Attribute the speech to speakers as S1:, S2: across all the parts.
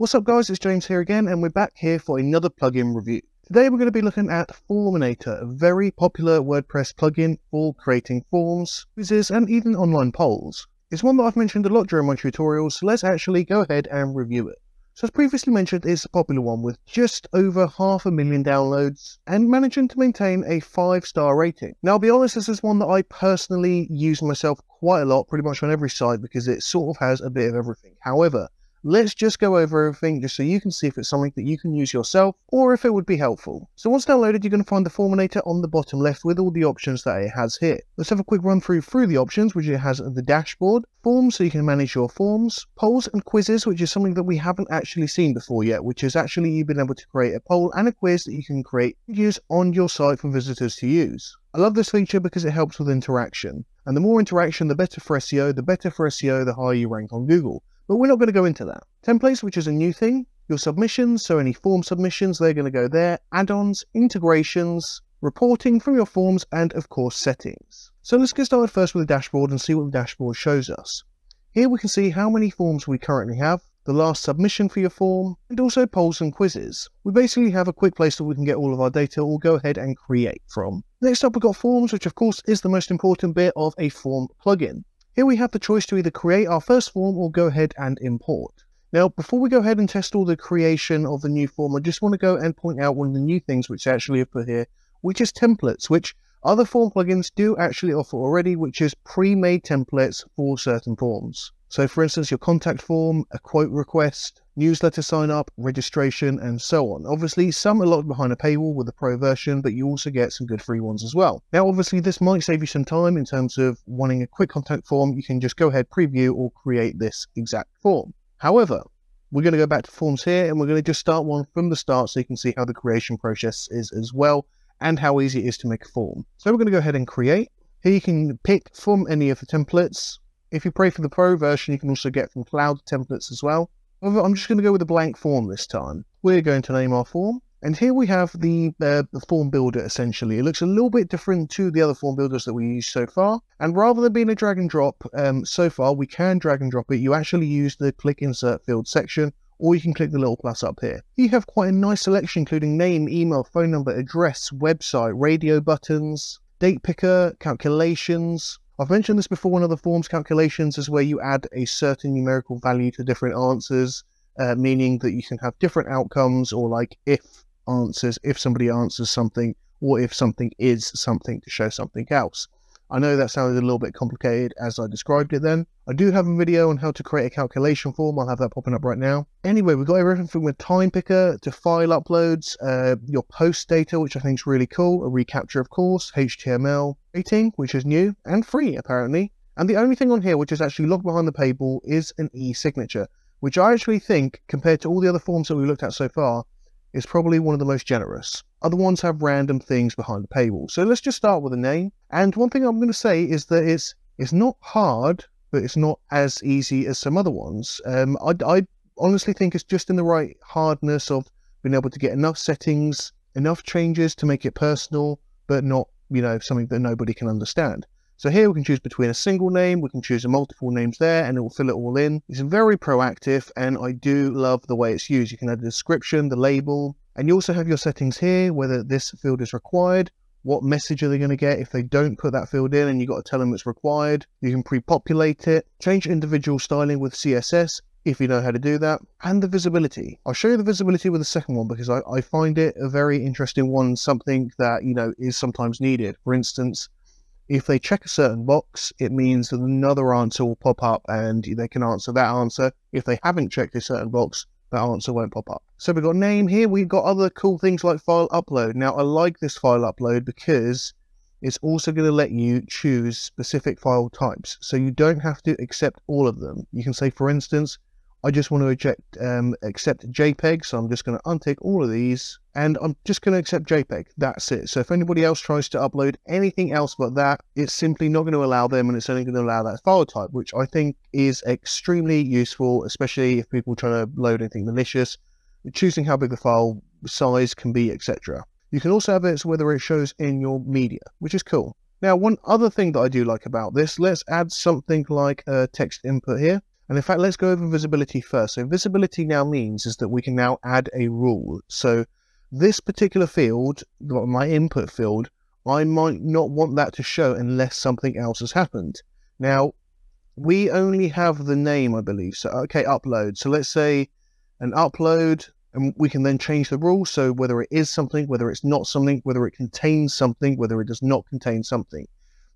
S1: What's up guys, it's James here again and we're back here for another plugin review. Today we're going to be looking at Forminator, a very popular WordPress plugin for creating forms, quizzes and even online polls. It's one that I've mentioned a lot during my tutorials, so let's actually go ahead and review it. So as previously mentioned, it's a popular one with just over half a million downloads and managing to maintain a 5 star rating. Now I'll be honest, this is one that I personally use myself quite a lot, pretty much on every site because it sort of has a bit of everything. However, Let's just go over everything just so you can see if it's something that you can use yourself or if it would be helpful. So once downloaded, you're going to find the Forminator on the bottom left with all the options that it has here. Let's have a quick run through through the options, which it has the dashboard, forms so you can manage your forms, polls and quizzes, which is something that we haven't actually seen before yet, which is actually you've been able to create a poll and a quiz that you can create and use on your site for visitors to use. I love this feature because it helps with interaction. And the more interaction, the better for SEO, the better for SEO, the higher you rank on Google. But we're not going to go into that. Templates, which is a new thing, your submissions, so any form submissions, they're going to go there, add-ons, integrations, reporting from your forms, and of course settings. So let's get started first with the dashboard and see what the dashboard shows us. Here we can see how many forms we currently have, the last submission for your form, and also polls and quizzes. We basically have a quick place that we can get all of our data or go ahead and create from. Next up we've got forms, which of course is the most important bit of a form plugin. Here we have the choice to either create our first form or go ahead and import. Now, before we go ahead and test all the creation of the new form, I just want to go and point out one of the new things which I actually have put here, which is templates, which other form plugins do actually offer already, which is pre-made templates for certain forms. So for instance, your contact form, a quote request, newsletter sign up, registration, and so on. Obviously, some are locked behind a paywall with the pro version, but you also get some good free ones as well. Now, obviously, this might save you some time in terms of wanting a quick contact form. You can just go ahead, preview, or create this exact form. However, we're going to go back to forms here and we're going to just start one from the start so you can see how the creation process is as well and how easy it is to make a form. So we're going to go ahead and create. Here you can pick from any of the templates if you pray for the Pro version, you can also get from Cloud templates as well. However, I'm just going to go with a blank form this time. We're going to name our form. And here we have the, uh, the form builder essentially. It looks a little bit different to the other form builders that we used so far. And rather than being a drag and drop, um, so far we can drag and drop it. You actually use the click insert field section or you can click the little plus up here. You have quite a nice selection including name, email, phone number, address, website, radio buttons, date picker, calculations, I've mentioned this before, one of the forms calculations is where you add a certain numerical value to different answers, uh, meaning that you can have different outcomes or like if answers, if somebody answers something, or if something is something to show something else. I know that sounded a little bit complicated as I described it then. I do have a video on how to create a calculation form. I'll have that popping up right now. Anyway, we've got everything from a time picker to file uploads, uh, your post data, which I think is really cool, a reCAPTCHA, of course, HTML, rating, which is new and free apparently. And the only thing on here which is actually logged behind the paywall is an e-signature, which I actually think, compared to all the other forms that we've looked at so far, is probably one of the most generous. Other ones have random things behind the paywall. So let's just start with a name. And one thing I'm going to say is that it's it's not hard, but it's not as easy as some other ones. Um, I, I honestly think it's just in the right hardness of being able to get enough settings, enough changes to make it personal, but not you know something that nobody can understand. So here we can choose between a single name, we can choose a multiple names there, and it will fill it all in. It's very proactive, and I do love the way it's used. You can add a description, the label, and you also have your settings here, whether this field is required, what message are they going to get if they don't put that field in and you've got to tell them it's required. You can pre-populate it, change individual styling with CSS if you know how to do that, and the visibility. I'll show you the visibility with the second one because I, I find it a very interesting one, something that, you know, is sometimes needed. For instance, if they check a certain box, it means that another answer will pop up and they can answer that answer. If they haven't checked a certain box, that answer won't pop up. So we've got name here. We've got other cool things like file upload. Now, I like this file upload because it's also going to let you choose specific file types. So you don't have to accept all of them. You can say, for instance, I just want to eject, um, accept JPEG, so I'm just going to untick all of these, and I'm just going to accept JPEG. That's it. So if anybody else tries to upload anything else but that, it's simply not going to allow them, and it's only going to allow that file type, which I think is extremely useful, especially if people try to load anything malicious, choosing how big the file size can be, etc. You can also have it whether it shows in your media, which is cool. Now, one other thing that I do like about this, let's add something like a text input here. And in fact, let's go over visibility first. So visibility now means is that we can now add a rule. So this particular field, my input field, I might not want that to show unless something else has happened. Now, we only have the name, I believe. So, okay, upload. So let's say an upload, and we can then change the rule. So whether it is something, whether it's not something, whether it contains something, whether it does not contain something.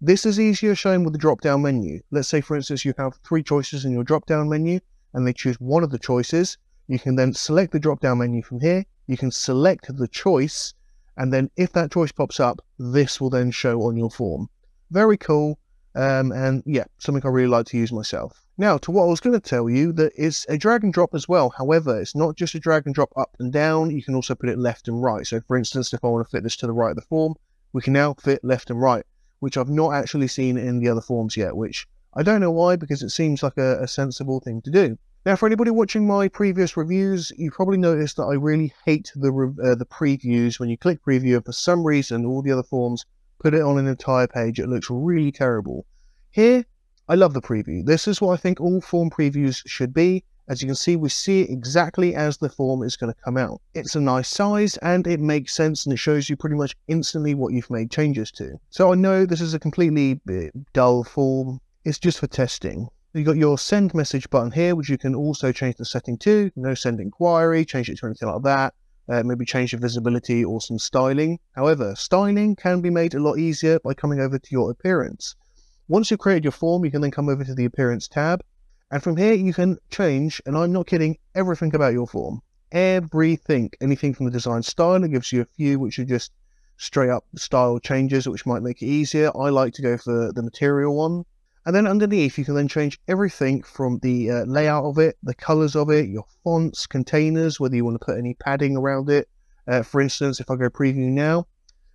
S1: This is easier shown with the drop-down menu. Let's say, for instance, you have three choices in your drop-down menu, and they choose one of the choices. You can then select the drop-down menu from here. You can select the choice, and then if that choice pops up, this will then show on your form. Very cool, um, and yeah, something I really like to use myself. Now, to what I was going to tell you, that it's a drag and drop as well. However, it's not just a drag and drop up and down. You can also put it left and right. So, for instance, if I want to fit this to the right of the form, we can now fit left and right which I've not actually seen in the other forms yet, which I don't know why, because it seems like a, a sensible thing to do. Now, for anybody watching my previous reviews, you probably noticed that I really hate the uh, the previews. When you click preview, for some reason, all the other forms put it on an entire page. It looks really terrible. Here, I love the preview. This is what I think all form previews should be. As you can see, we see it exactly as the form is going to come out. It's a nice size and it makes sense and it shows you pretty much instantly what you've made changes to. So I know this is a completely uh, dull form. It's just for testing. You've got your send message button here, which you can also change the setting to. No send inquiry, change it to anything like that. Uh, maybe change the visibility or some styling. However, styling can be made a lot easier by coming over to your appearance. Once you've created your form, you can then come over to the appearance tab and from here, you can change, and I'm not kidding, everything about your form. Everything. Anything from the design style. It gives you a few which are just straight up style changes, which might make it easier. I like to go for the material one. And then underneath, you can then change everything from the uh, layout of it, the colors of it, your fonts, containers, whether you want to put any padding around it. Uh, for instance, if I go preview now,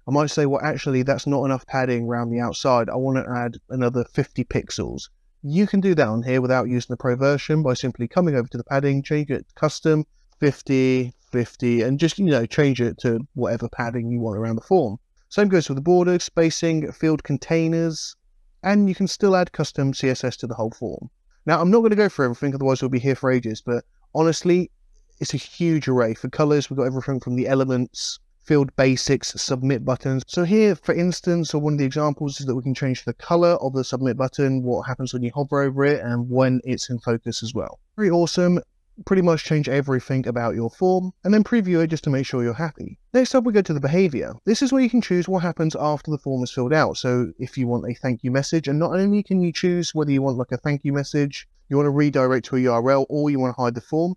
S1: I might say, well, actually, that's not enough padding around the outside. I want to add another 50 pixels. You can do that on here without using the Pro version by simply coming over to the padding, change it to custom, 50, 50, and just, you know, change it to whatever padding you want around the form. Same goes for the border, spacing, field containers, and you can still add custom CSS to the whole form. Now, I'm not going to go for everything, otherwise we'll be here for ages, but honestly, it's a huge array. For colors, we've got everything from the elements, field basics, submit buttons. So here, for instance, or one of the examples is that we can change the color of the submit button, what happens when you hover over it, and when it's in focus as well. Very awesome. Pretty much change everything about your form, and then preview it just to make sure you're happy. Next up, we go to the behavior. This is where you can choose what happens after the form is filled out. So if you want a thank you message, and not only can you choose whether you want like a thank you message, you want to redirect to a URL, or you want to hide the form,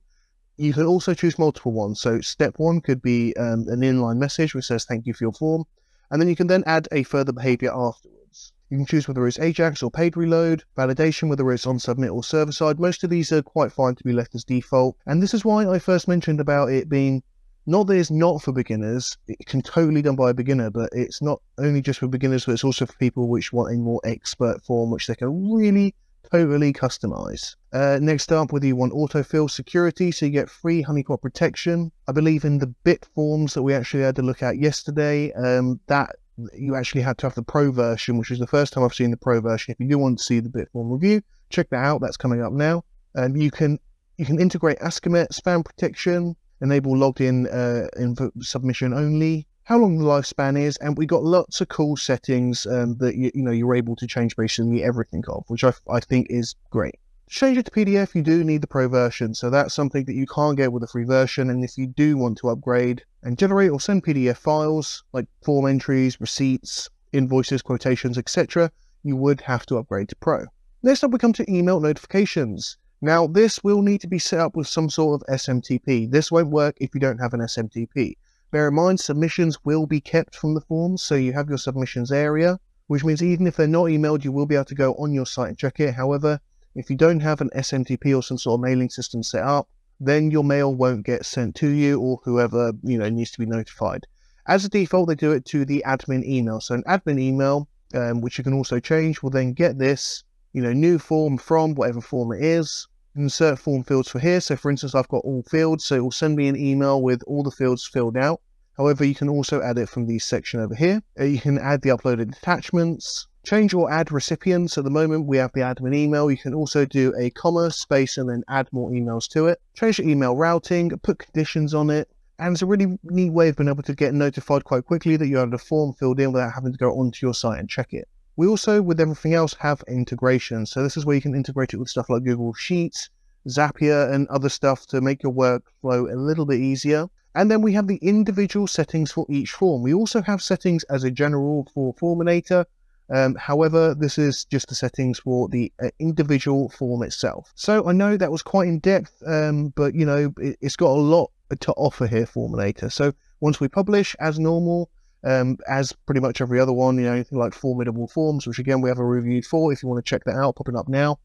S1: you can also choose multiple ones. So step one could be um, an inline message which says thank you for your form, and then you can then add a further behavior afterwards. You can choose whether it's Ajax or page reload, validation, whether it's on submit or server side. Most of these are quite fine to be left as default, and this is why I first mentioned about it being not that it's not for beginners, it can totally done by a beginner, but it's not only just for beginners, but it's also for people which want a more expert form, which they can really totally customize. Uh, next up, whether you want autofill security, so you get free honeypot protection. I believe in the bit forms that we actually had to look at yesterday, um, that you actually had to have the pro version, which is the first time I've seen the pro version. If you do want to see the Bitform review, check that out. That's coming up now. Um, you can you can integrate Akismet spam protection, enable logged in uh, in submission only, how long the lifespan is, and we got lots of cool settings um, that you, you know you're able to change basically everything of, which I, I think is great. Change it to PDF, you do need the pro version, so that's something that you can't get with the free version. And if you do want to upgrade and generate or send PDF files like form entries, receipts, invoices, quotations, etc., you would have to upgrade to Pro. Next up, we come to email notifications. Now, this will need to be set up with some sort of SMTP. This won't work if you don't have an SMTP. Bear in mind, submissions will be kept from the forms, so you have your submissions area, which means even if they're not emailed, you will be able to go on your site and check it. However, if you don't have an SMTP or some sort of mailing system set up, then your mail won't get sent to you or whoever you know needs to be notified. As a default, they do it to the admin email. So an admin email, um, which you can also change, will then get this you know new form from whatever form it is, insert form fields for here. So for instance, I've got all fields, so it will send me an email with all the fields filled out. However, you can also add it from the section over here. Uh, you can add the uploaded attachments, Change or add recipients. At the moment, we have the admin email. You can also do a comma, space, and then add more emails to it. Change your email routing, put conditions on it. And it's a really neat way of being able to get notified quite quickly that you have the form filled in without having to go onto your site and check it. We also, with everything else, have integration. So this is where you can integrate it with stuff like Google Sheets, Zapier, and other stuff to make your workflow a little bit easier. And then we have the individual settings for each form. We also have settings as a general for Forminator, um, however, this is just the settings for the uh, individual form itself. So I know that was quite in depth, um, but you know, it, has got a lot to offer here, Forminator. So once we publish as normal, um, as pretty much every other one, you know, anything like formidable forms, which again, we have a review for if you want to check that out, popping up now.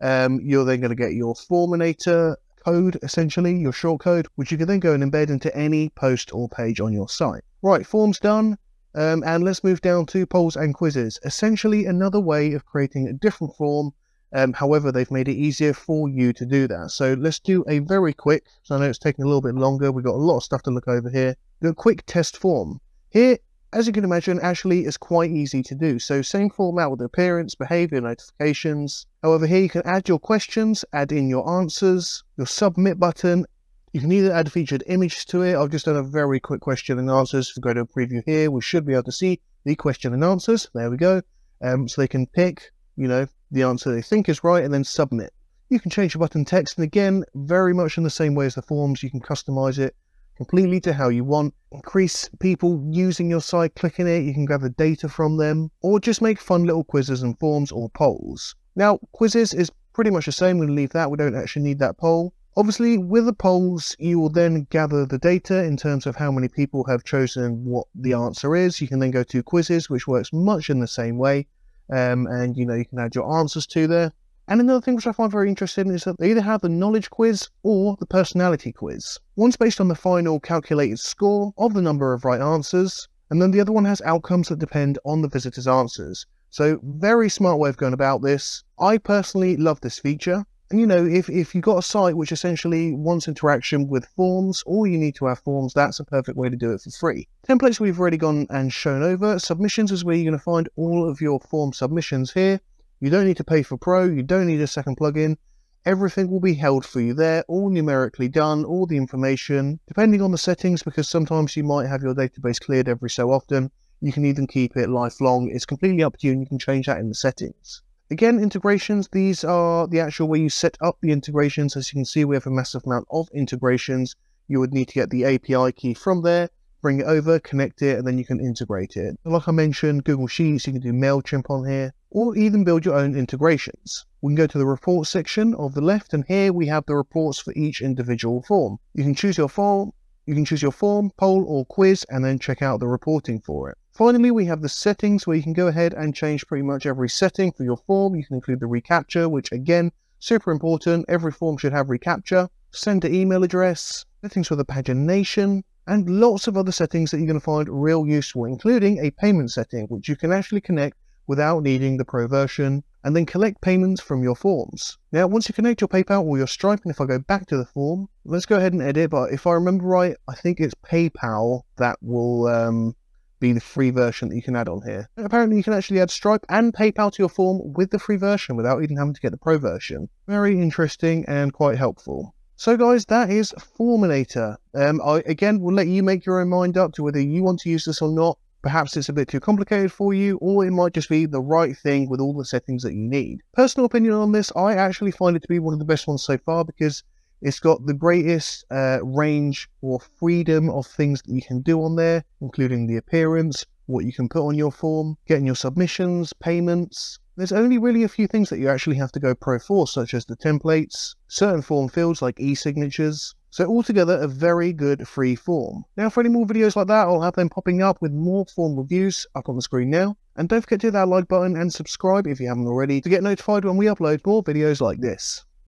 S1: Um, you're then going to get your Forminator code, essentially, your shortcode, which you can then go and embed into any post or page on your site. Right, forms done. Um, and let's move down to polls and quizzes. Essentially, another way of creating a different form. Um, however, they've made it easier for you to do that. So let's do a very quick, so I know it's taking a little bit longer. We've got a lot of stuff to look over here. A quick test form. Here, as you can imagine, actually is quite easy to do. So same format with appearance, behavior, notifications. However, here you can add your questions, add in your answers, your submit button, you can either add featured images to it. I've just done a very quick question and answers. If we go to a preview here, we should be able to see the question and answers. There we go. Um, so they can pick, you know, the answer they think is right and then submit. You can change the button text, and again, very much in the same way as the forms, you can customize it completely to how you want. Increase people using your site, clicking it, you can gather data from them, or just make fun little quizzes and forms or polls. Now, quizzes is pretty much the same, we'll leave that, we don't actually need that poll. Obviously, with the polls, you will then gather the data in terms of how many people have chosen what the answer is. You can then go to quizzes, which works much in the same way. Um, and, you know, you can add your answers to there. And another thing which I find very interesting is that they either have the knowledge quiz or the personality quiz. One's based on the final calculated score of the number of right answers, and then the other one has outcomes that depend on the visitor's answers. So very smart way of going about this. I personally love this feature. And you know, if, if you've got a site which essentially wants interaction with forms, or you need to have forms, that's a perfect way to do it for free. Templates we've already gone and shown over. Submissions is where you're going to find all of your form submissions here. You don't need to pay for Pro, you don't need a second plugin. Everything will be held for you there, all numerically done, all the information, depending on the settings, because sometimes you might have your database cleared every so often. You can even keep it lifelong. It's completely up to you and you can change that in the settings. Again, integrations, these are the actual way you set up the integrations. As you can see, we have a massive amount of integrations. You would need to get the API key from there, bring it over, connect it, and then you can integrate it. Like I mentioned, Google Sheets, you can do MailChimp on here, or even build your own integrations. We can go to the report section of the left, and here we have the reports for each individual form. You can choose your form, you can choose your form, poll, or quiz, and then check out the reporting for it. Finally, we have the settings where you can go ahead and change pretty much every setting for your form. You can include the reCAPTCHA, which again, super important. Every form should have reCAPTCHA. Sender email address, settings for the pagination, and lots of other settings that you're going to find real useful, including a payment setting, which you can actually connect without needing the pro version, and then collect payments from your forms. Now, once you connect your PayPal or your Stripe, and if I go back to the form, let's go ahead and edit, but if I remember right, I think it's PayPal that will um, be the free version that you can add on here. And apparently you can actually add Stripe and PayPal to your form with the free version without even having to get the pro version. Very interesting and quite helpful. So guys, that is Forminator. Um, I again will let you make your own mind up to whether you want to use this or not. Perhaps it's a bit too complicated for you, or it might just be the right thing with all the settings that you need. Personal opinion on this, I actually find it to be one of the best ones so far because it's got the greatest uh, range or freedom of things that you can do on there, including the appearance, what you can put on your form, getting your submissions, payments. There's only really a few things that you actually have to go pro for, such as the templates, certain form fields like e-signatures. So altogether, a very good free form. Now for any more videos like that, I'll have them popping up with more form reviews up on the screen now. And don't forget to hit that like button and subscribe if you haven't already to get notified when we upload more videos like this.